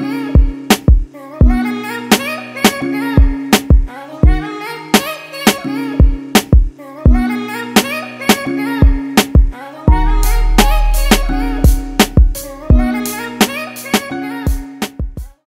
Mm-hmm.